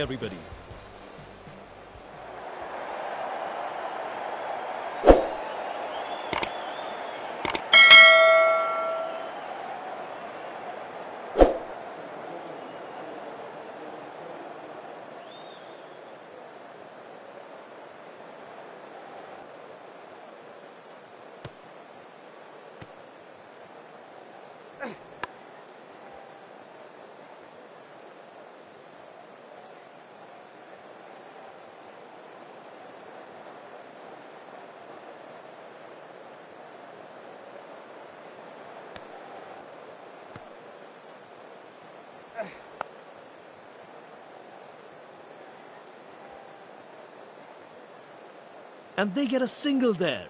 everybody. And they get a single there.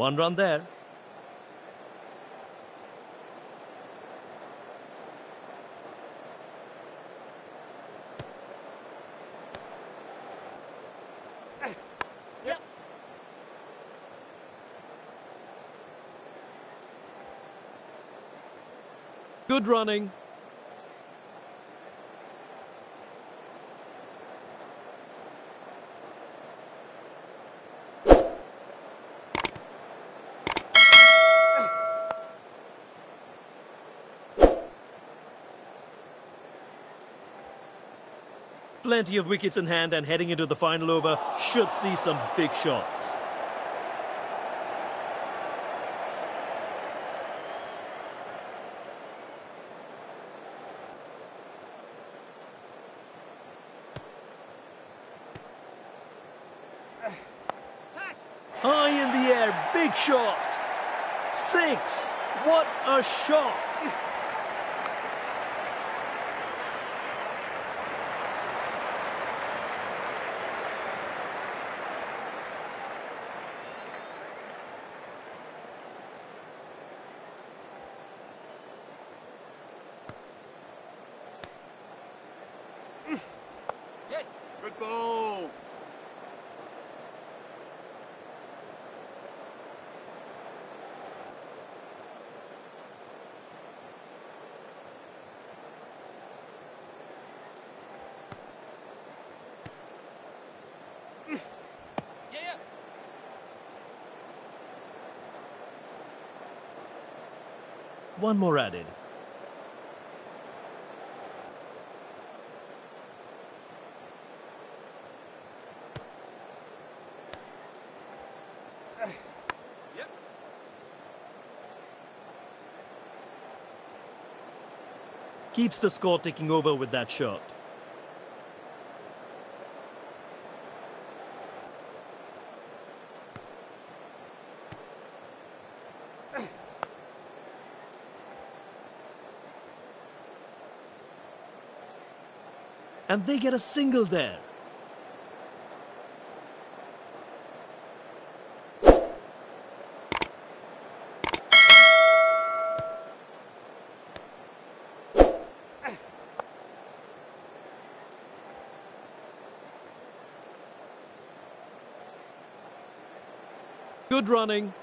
One run there. Good running. Plenty of wickets in hand and heading into the final over should see some big shots. High in the air, big shot. Six. What a shot. Good ball. One more added. Keeps the score ticking over with that shot. And they get a single there. Good running.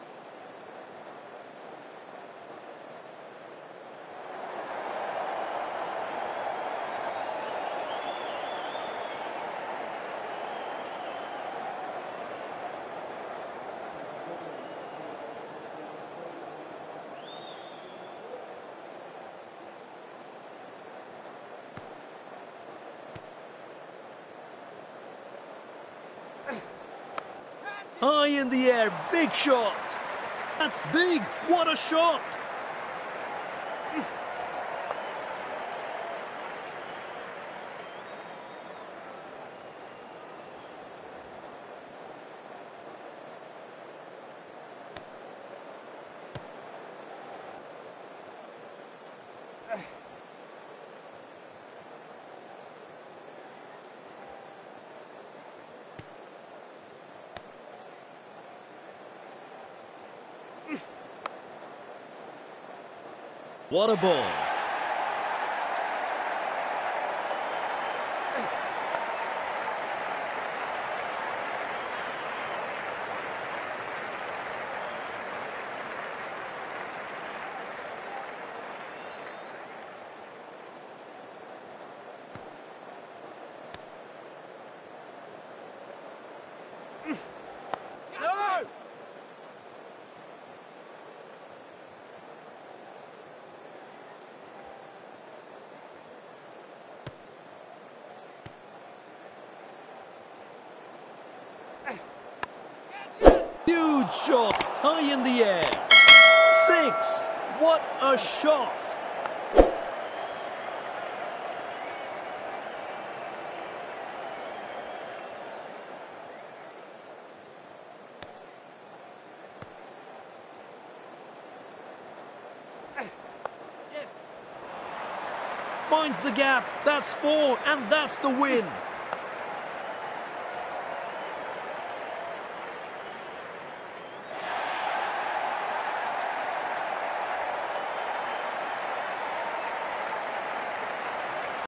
High in the air, big shot. That's big. What a shot. What a ball. Huge shot, high in the air. Six. What a shot. Yes. Finds the gap. That's four, and that's the win.